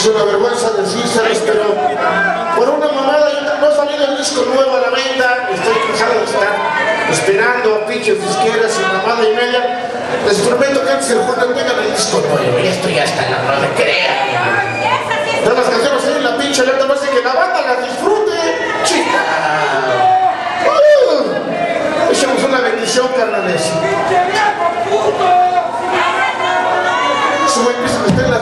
es una vergüenza decírselos, pero por una mamada no ha salido el disco nuevo a la venta, estoy cansado de estar esperando pinches disqueras y mamada y media. Les prometo que antes el jueves tengan el disco nuevo, y esto ya está en la crean. Todas las canciones tienen la pinche letra, más que la banda la disfrute, chica. Uh, echamos una bendición, carnales. En la